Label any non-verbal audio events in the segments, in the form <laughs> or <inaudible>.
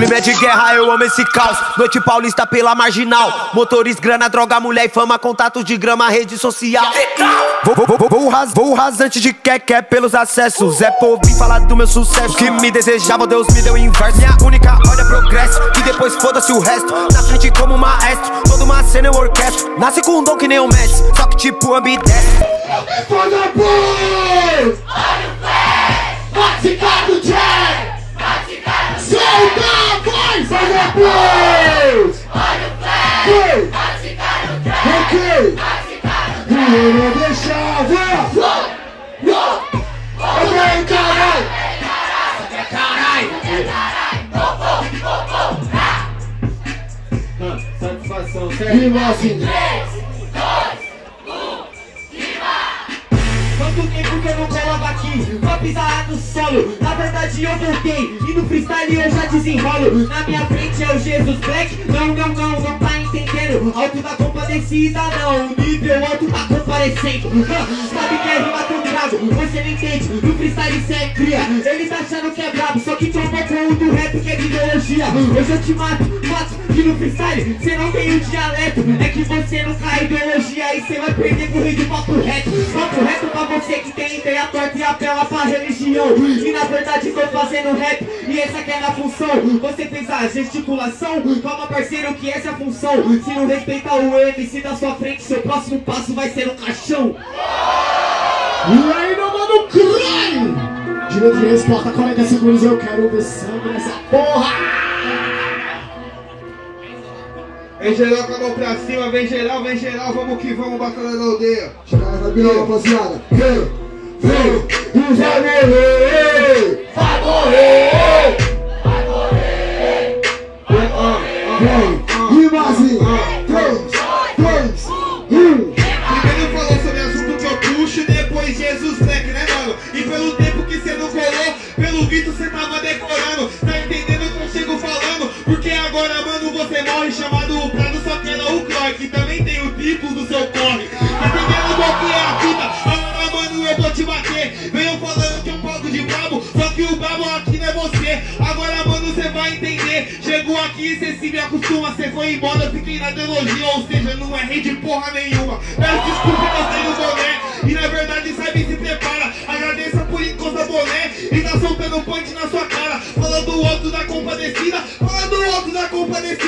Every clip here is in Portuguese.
Clima é de guerra, eu amo esse caos. Noite paulista pela marginal. Motores, grana, droga, mulher e fama. Contatos de grama, rede social. Vou, vou, vou, vou, ras, vou rasante de quer pelos acessos. É por vir falar do meu sucesso. Que me desejava, Deus me deu o inverso. Minha única ordem é progresso. E depois foda-se o resto. Na frente como maestro. Toda uma cena eu orquestro. Nasce com um dom que nem o Messi. Só que tipo ambidestro. Foda Bulls! Maticado Jack! Solta a voz! Foda Bulls! Foi! Ok! E eu não deixava! Eu venho, caralho! Satisfação, certo? Rima assim! Quanto tempo que eu não coloco aqui pra pisar no solo Na verdade eu voltei eu já desenrolo. Na minha frente é o Jesus Black. Não, não, não, não tá entendendo. Alto da compadecida não, nível alto tá comparecendo. <laughs> Sabe que é rima com você não entende No freestyle cê é cria, ele tá achando que é brabo Só que tomou com o do rap que é de ideologia. Hoje eu te mato, mato que no freestyle cê não tem o dialeto. É que você não cai ideologia e cê vai perder pro rei do papo reto Papo reto pra você que tem ideia torta e apela pra religião. E na verdade tô fazendo rap e essa que é a função. Você fez a gesticulação, calma parceiro que essa é a função. Se não respeitar o MC da sua frente, seu próximo passo vai ser um caixão E aí, meu mano, cry! Direito de resposta, 40 segundos, eu quero ver sangue nessa porra! Vem geral com a mão pra cima, vem geral, vem geral, vamos que vamos, batalha da aldeia. Chega na cabine, rapaziada. Vem, vem, e vai morrer! Vai morrer! Vem, que também tem o triplo do seu corre. Entendendo qual que é a fita? Agora, mano, eu vou te bater. Venho falando que eu pago de brabo, só que o brabo aqui não é você. Agora, mano, cê vai entender. Chegou aqui, cê se me acostuma, cê foi embora, fiquei na ideologia, ou seja, não é rei de porra nenhuma. Peço desculpa, gostei do boné. E na verdade, sabe, se prepara. Agradeça por encosta boné e tá soltando punch na sua cara. Falando do outro da compadecida, falando do outro da compadecida.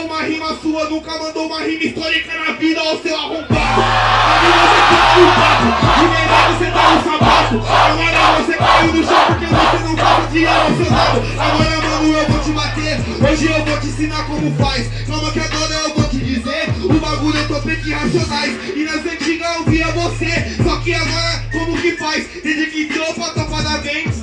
Uma rima sua, nunca mandou uma rima histórica na vida, ô seu arrombado. Sabe, você tá no melhor você tá no sapato. Agora você caiu no chão porque você não gosta de emocionado. Agora, mano, eu vou te bater. Hoje eu vou te ensinar como faz. Calma que agora eu vou te dizer. O bagulho eu tô feito racionais. E nas antigas eu via você. Só que agora, como que faz? Desde que entrou pra Copa da Ventes,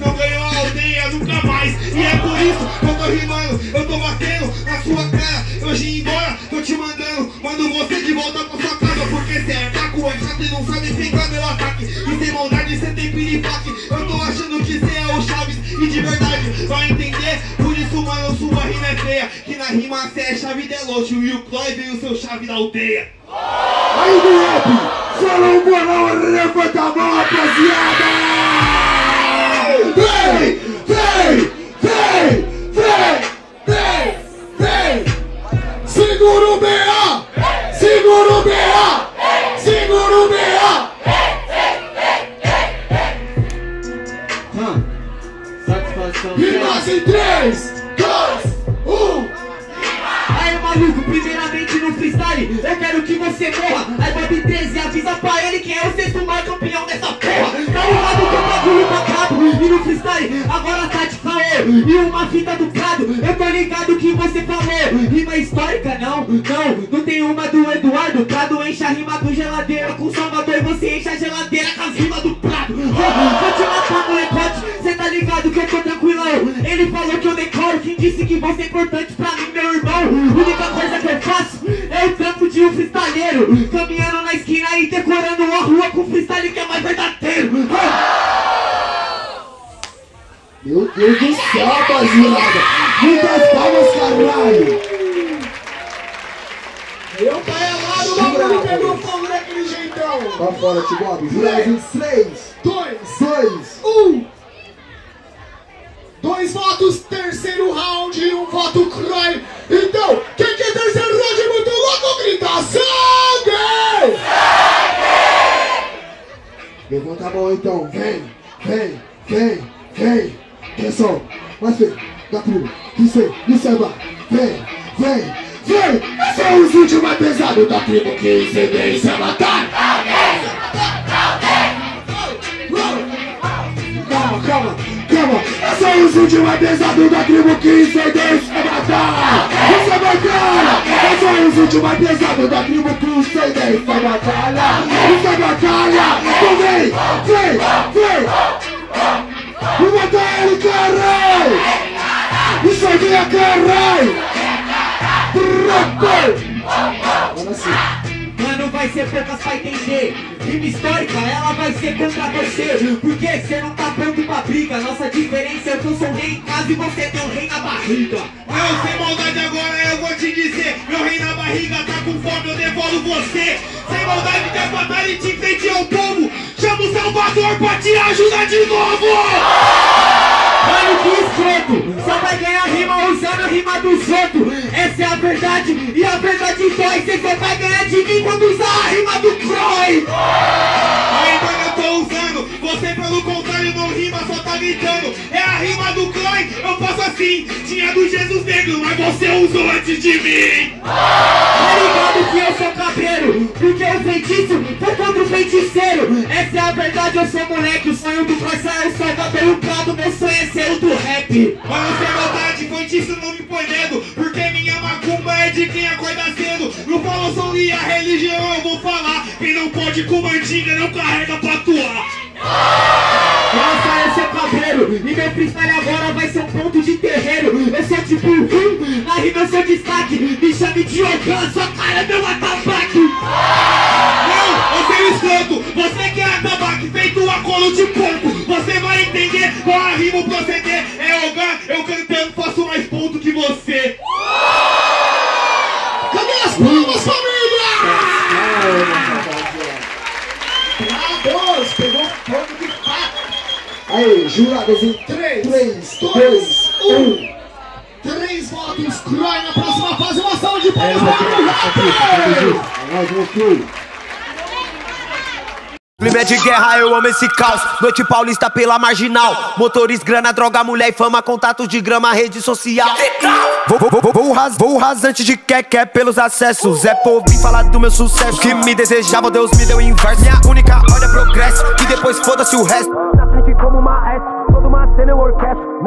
entender. Por isso, mano, sua rima é feia. Que na rima cê é chave de lote. E o Clói veio seu chave da aldeia. Aí rap, fala um bolão, levanta a mão, rapaziada! Vem, vem, 3, 2, 1! Aí maluco, primeiramente no freestyle Eu quero que você morra. Aí Bob 13 avisa pra ele quem é o sexto maior campeão dessa porra. Tá ligado que o bagulho tá brabo E no freestyle agora tá de caô. E uma fita do prado Eu tô ligado que você falou. Rima histórica não, não Não tem uma do Eduardo. Prado enche a rima do geladeira Com Salvador e você enche a geladeira Com as rimas do Prado. Vou que eu decoro Quem disse que você é importante pra mim meu irmão Única coisa que eu faço é o trampo de um freestyleiro Caminhando na esquina e decorando a rua com freestyle que é mais verdadeiro Meu Deus do céu, rapaziada! Muitas palmas, caralho! Eu tá errado, o bagulho pegou fogo daquele jeitão. Pra fora, Tibob. Rimas em 3, Dois, 2, um. Dois votos, terceiro round. bota o Croy. Então, quem quer terceiro round muito louco, grita sangue! Levanta a mão então, vem, vem, vem, vem. Atenção, mais vem, da tribo, isso isso aí, vai. Vem, vem, vem. São os últimos mais pesados da tribo que incidência matar. Calma, calma, calma. São os últimos mais pesados da tribo que incidência matar. Isso é batalha. São os últimos mais pesados da tribo que incidência batalha. Isso é batalha. Então vem, vem, vem. Vou matar ele, caralho! Ser poucas pra entender. Rima histórica, ela vai ser contra você. Porque você não tá pronto pra briga. Nossa diferença é que eu sou rei. Em casa e você tem um rei na barriga. Meu, sem maldade agora eu vou te dizer. Meu rei na barriga tá com fome, eu devoro você. Sem maldade que é fatality em frente ao povo. Chama o Salvador pra te ajudar de novo. Mano, que escroto. Só vai ganhar rima usando a rima dos outros. Essa é a verdade. E a verdade dói. Você só vai ganhar de mim quando usar rima do Croy mano, eu tô usando. Você pelo contrário não rima, só tá gritando. É a rima do Clói, eu faço assim. Tinha do Jesus Negro, mas você usou antes de mim. Tá ligado que eu sou cabreiro Porque o feitiço foi contra o feiticeiro. Essa é a verdade, eu sou moleque O sonho do Croy saiu salva pelo prado Meu sonho é ser o do rap. Mano, sem maldade, feitiço não me põe medo é de quem acorda cedo. Não falo sobre a religião, eu vou falar. Quem não pode com mandinga não carrega pra atuar. Nossa, eu sou cabreiro E meu freestyle agora vai ser um ponto de terreiro. Eu sou tipo hum, na rima eu sou destaque. Me chame de Ogan, sua cara é meu atabaque Não, eu tenho escanto Você que é atabaque feito a colo de porco. Você vai entender qual a rima o proceder jurados em 3, 3 2, 1. 3 votos, Croy na próxima fase. Uma salva de palmas para o Rapper! Clima é de guerra, eu amo esse caos. Noite paulista pela marginal. Motores, grana, droga, mulher e fama. Contatos de grama, rede social. Vou, vou, vou, vou, ras, vou rasante de quer, quer pelos acessos. É por vir falar do meu sucesso. Que me desejava, Deus me deu inverso. Minha única ordem é progresso. E depois foda-se o resto. Como maestro, toda uma cena eu orquestro.